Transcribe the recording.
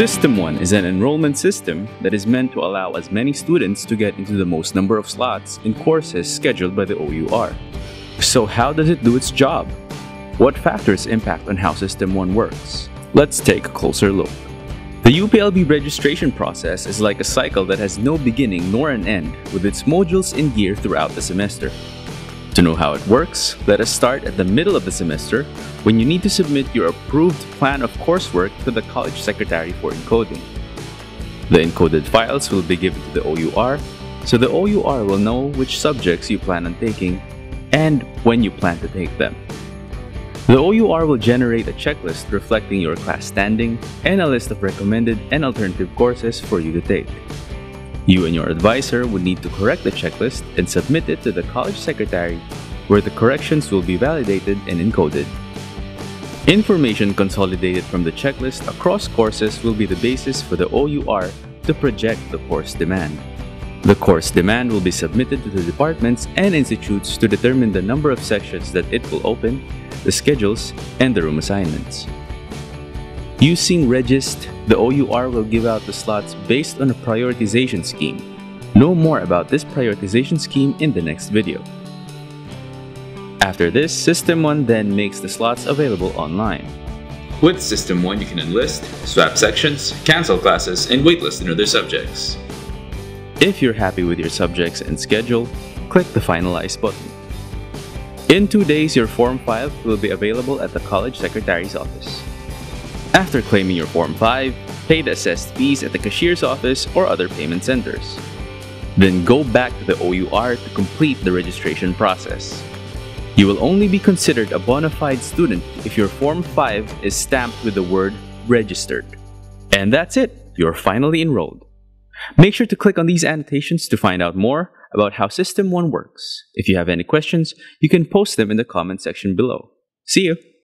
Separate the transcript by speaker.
Speaker 1: System 1 is an enrollment system that is meant to allow as many students to get into the most number of slots in courses scheduled by the OUR. So, how does it do its job? What factors impact on how System 1 works? Let's take a closer look. The UPLB registration process is like a cycle that has no beginning nor an end, with its modules in gear throughout the semester. To know how it works, let us start at the middle of the semester when you need to submit your approved plan of coursework to the college secretary for encoding. The encoded files will be given to the OUR, so the OUR will know which subjects you plan on taking and when you plan to take them. The OUR will generate a checklist reflecting your class standing and a list of recommended and alternative courses for you to take. You and your advisor would need to correct the checklist and submit it to the college secretary, where the corrections will be validated and encoded. Information consolidated from the checklist across courses will be the basis for the OUR to project the course demand. The course demand will be submitted to the departments and institutes to determine the number of sections that it will open, the schedules, and the room assignments. Using Regist, the OUR will give out the slots based on a prioritization scheme. Know more about this prioritization scheme in the next video. After this, System 1 then makes the slots available online.
Speaker 2: With System 1, you can enlist, swap sections, cancel classes, and waitlist in other subjects.
Speaker 1: If you're happy with your subjects and schedule, click the Finalize button. In two days, your Form 5 will be available at the College Secretary's office. After claiming your Form 5, pay the assessed fees at the cashier's office or other payment centers. Then go back to the OUR to complete the registration process. You will only be considered a bona fide student if your Form 5 is stamped with the word registered. And that's it, you're finally enrolled. Make sure to click on these annotations to find out more about how System 1 works. If you have any questions, you can post them in the comment section below. See you!